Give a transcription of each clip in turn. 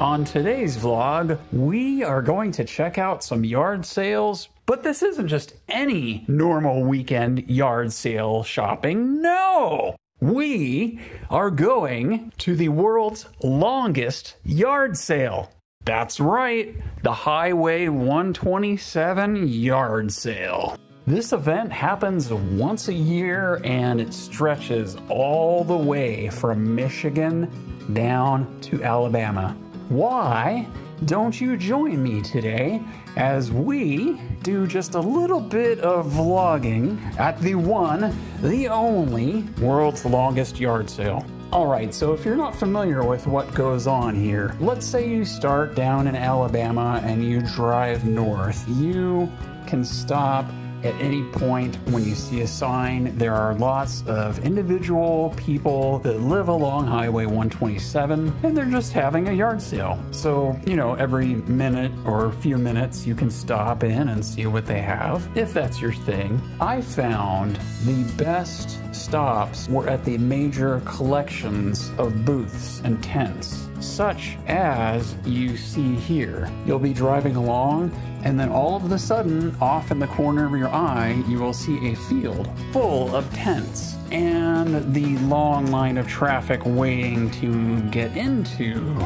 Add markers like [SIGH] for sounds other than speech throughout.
On today's vlog, we are going to check out some yard sales, but this isn't just any normal weekend yard sale shopping. No! We are going to the world's longest yard sale. That's right, the Highway 127 yard sale. This event happens once a year and it stretches all the way from Michigan down to Alabama. Why don't you join me today as we do just a little bit of vlogging at the one, the only world's longest yard sale? Alright, so if you're not familiar with what goes on here, let's say you start down in Alabama and you drive north. You can stop at any point when you see a sign. There are lots of individual people that live along Highway 127 and they're just having a yard sale. So, you know, every minute or few minutes you can stop in and see what they have if that's your thing. I found the best stops were at the major collections of booths and tents such as you see here. You'll be driving along, and then all of a sudden, off in the corner of your eye, you will see a field full of tents and the long line of traffic waiting to get into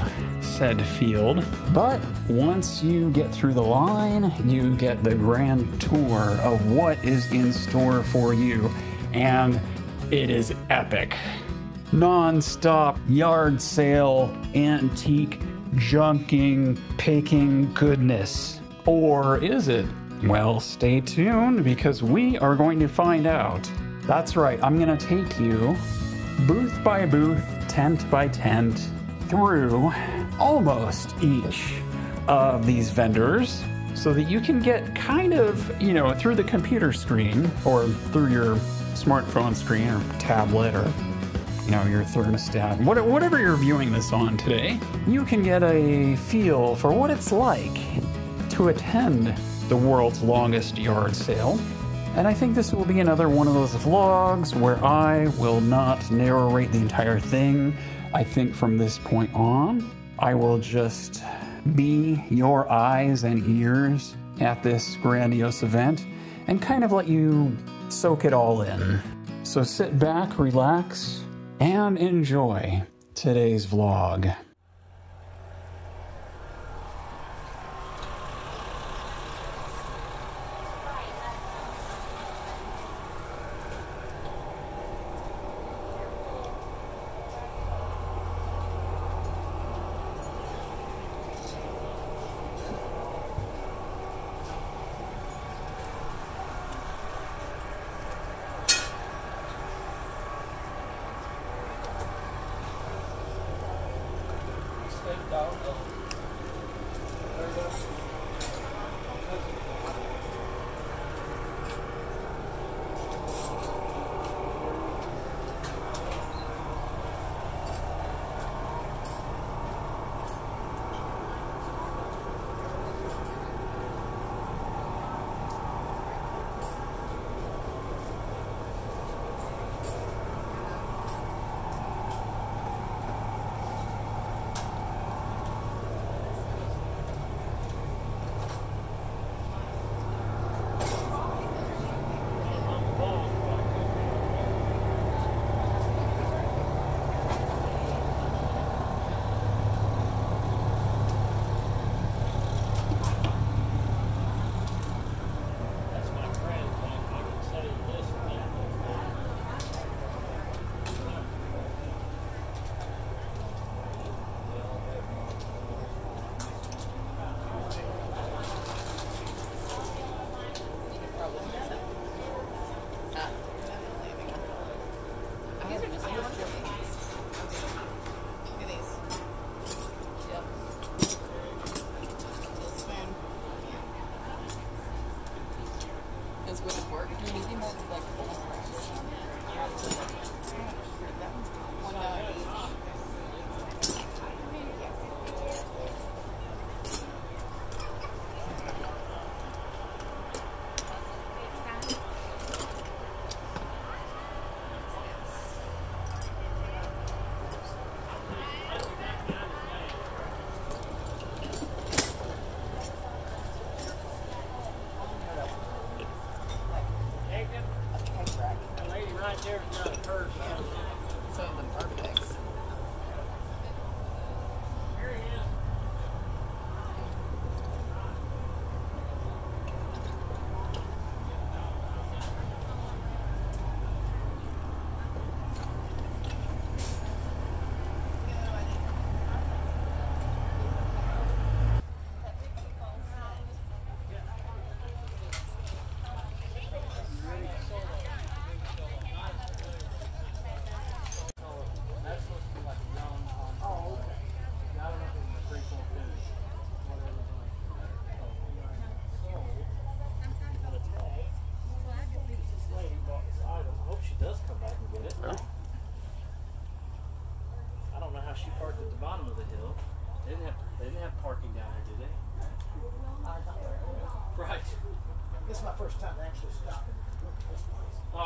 said field. But once you get through the line, you get the grand tour of what is in store for you, and it is epic non-stop yard sale, antique, junking, picking goodness. Or is it? Well, stay tuned because we are going to find out. That's right, I'm going to take you booth by booth, tent by tent, through almost each of these vendors so that you can get kind of, you know, through the computer screen or through your smartphone screen or tablet or you know, your thermostat, whatever you're viewing this on today, you can get a feel for what it's like attend the world's longest yard sale. And I think this will be another one of those vlogs where I will not narrate the entire thing. I think from this point on, I will just be your eyes and ears at this grandiose event and kind of let you soak it all in. So sit back, relax, and enjoy today's vlog.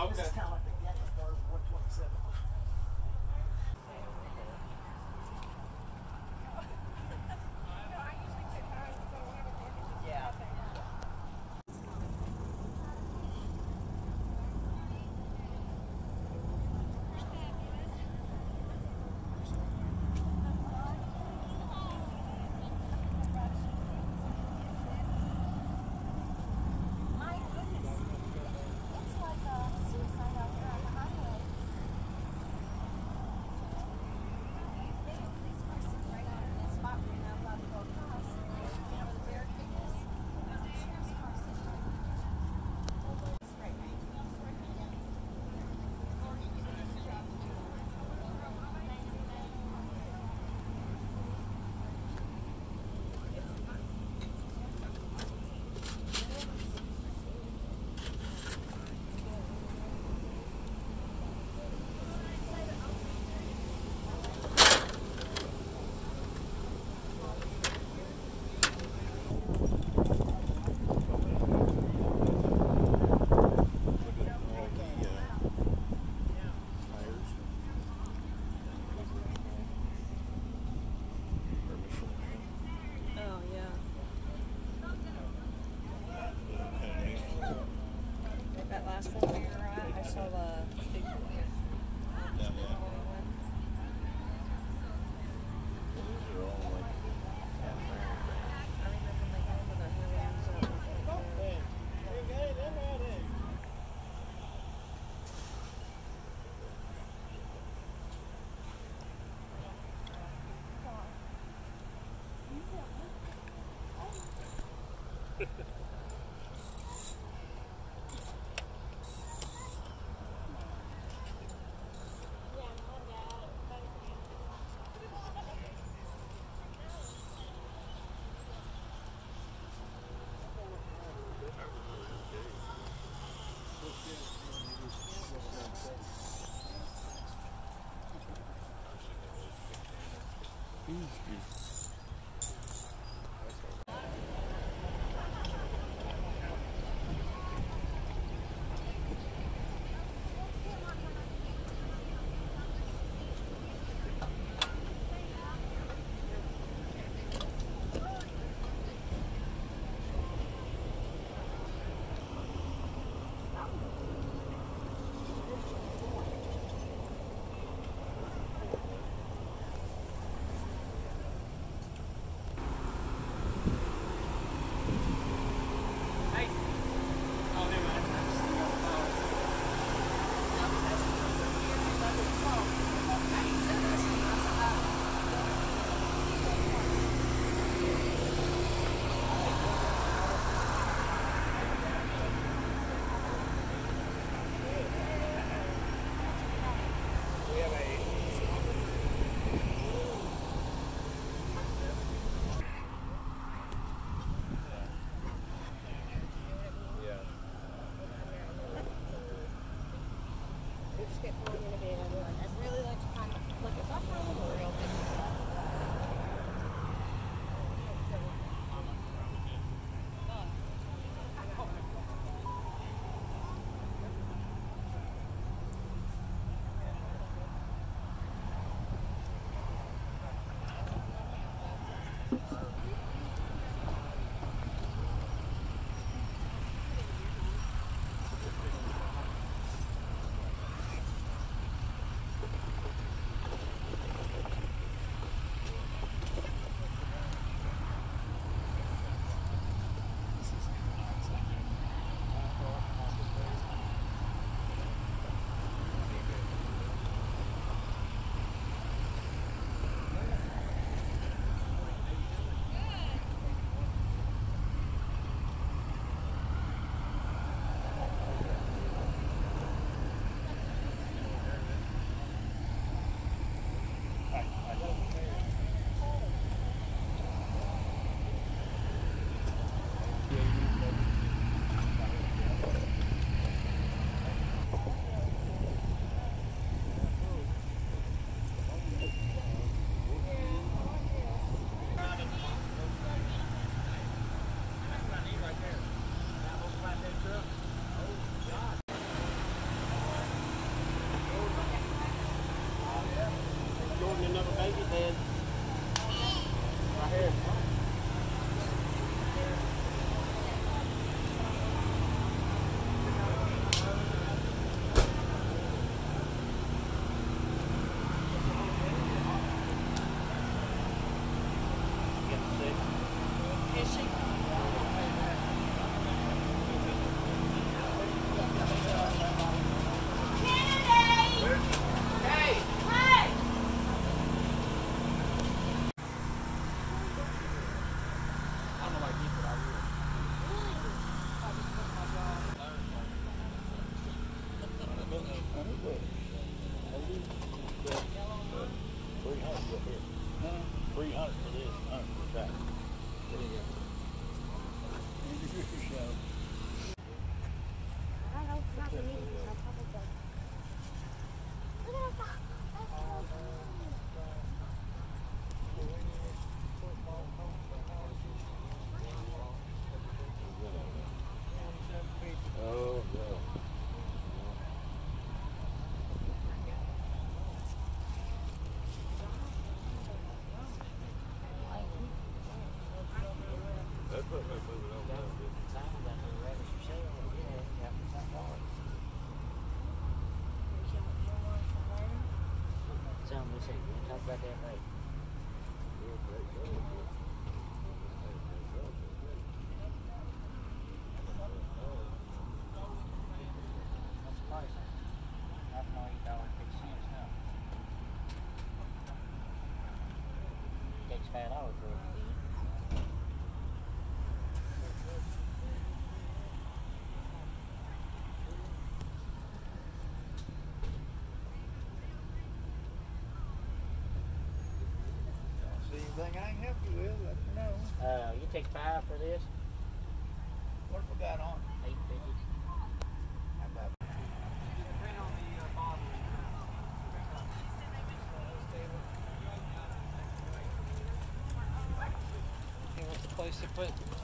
Oh, okay. Thank mm you. Later. What's the price on it? Half an eight dollar fifty cents now. Takes five dollars for it to eat. See anything I can help you with, let me know. Uh, you take five for this, What have we got on? eight fifty. How about place to put?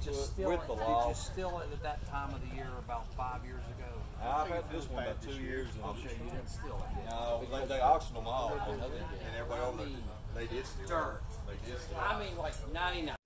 did you still, with the law. Did you at that time of the year about five years ago? I've had this one about two years. years I'll show you didn't steal it. No, they, they auctioned them off, and everybody over there, they did steal dirt. They did steal I mean, like 99.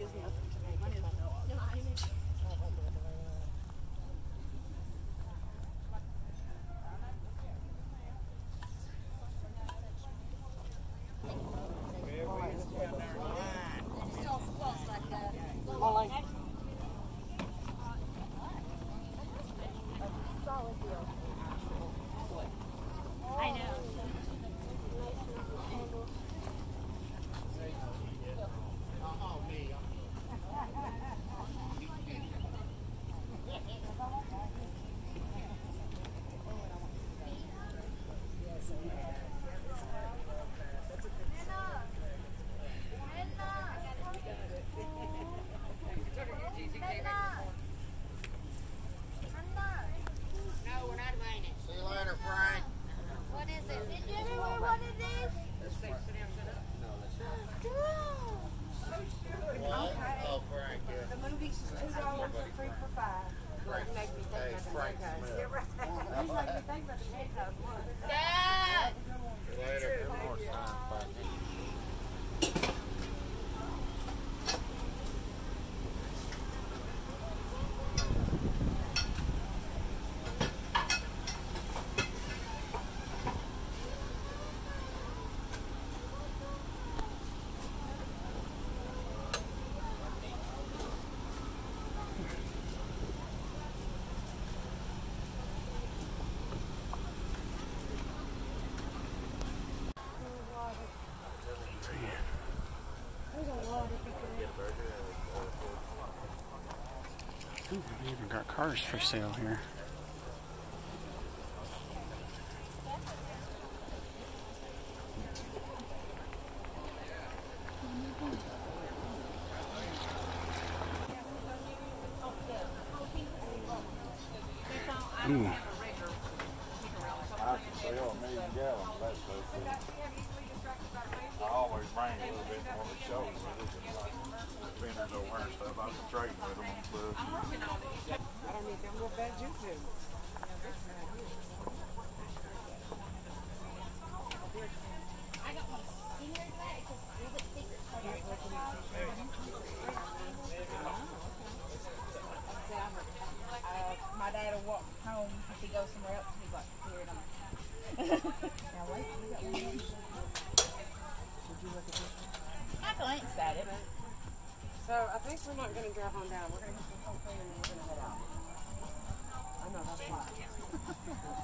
Ooh, we even got cars for sale here. I can sell a million gallons, that's so cool. I always bring a little bit more to show with like vendors over and stuff, I was trading with them on stuff. I don't need them little you will walk home if he goes somewhere else. He's like, here it is. [LAUGHS] now wait, we got one. I glanced at it, So I think we're not gonna drive on down. We're gonna get some phone clean and then we're gonna head out. I know, that's fine. [LAUGHS]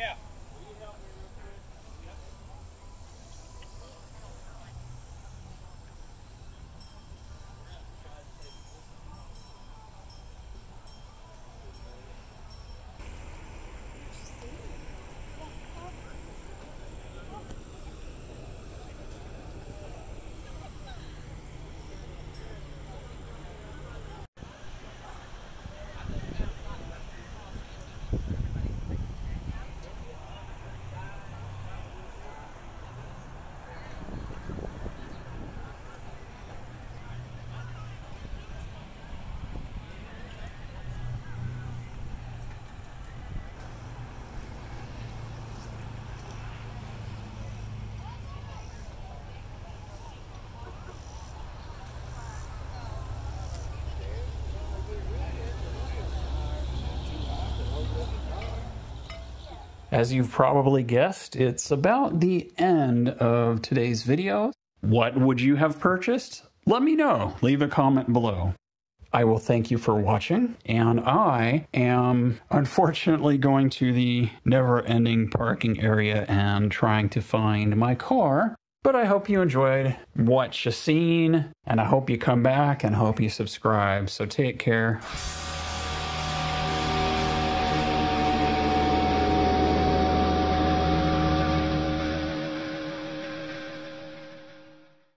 Yeah. As you've probably guessed, it's about the end of today's video. What would you have purchased? Let me know. Leave a comment below. I will thank you for watching, and I am unfortunately going to the never ending parking area and trying to find my car. But I hope you enjoyed what you seen, and I hope you come back and hope you subscribe. So take care.